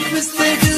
Christmas they do.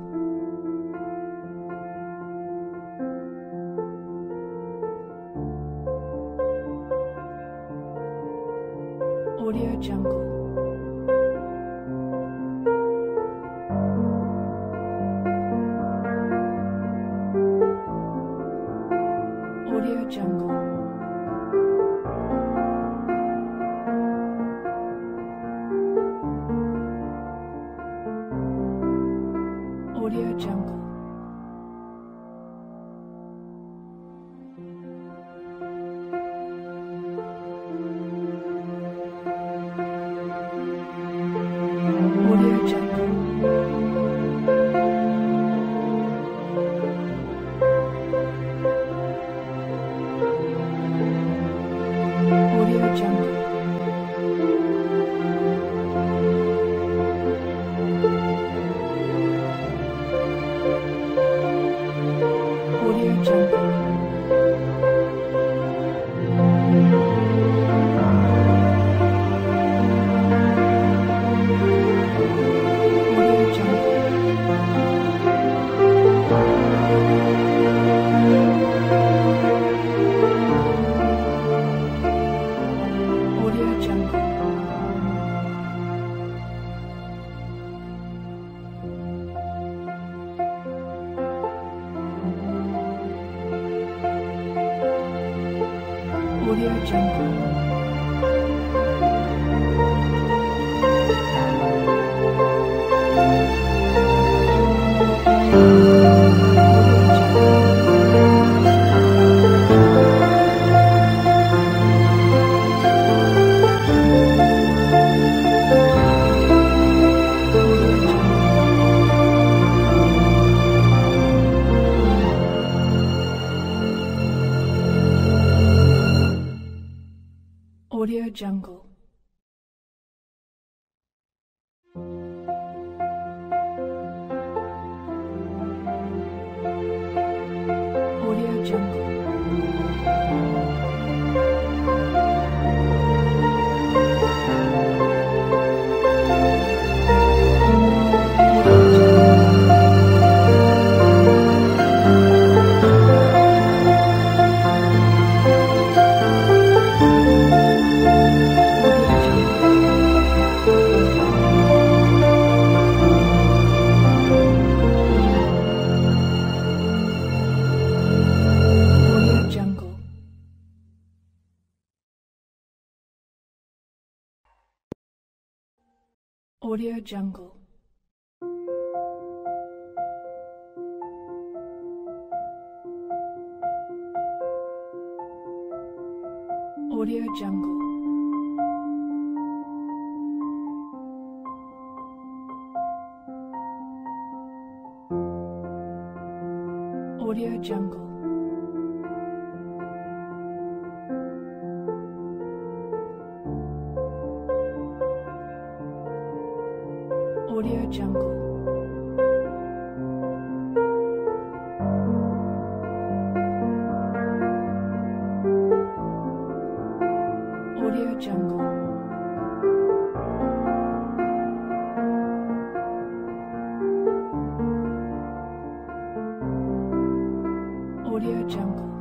Jungle. Jungle.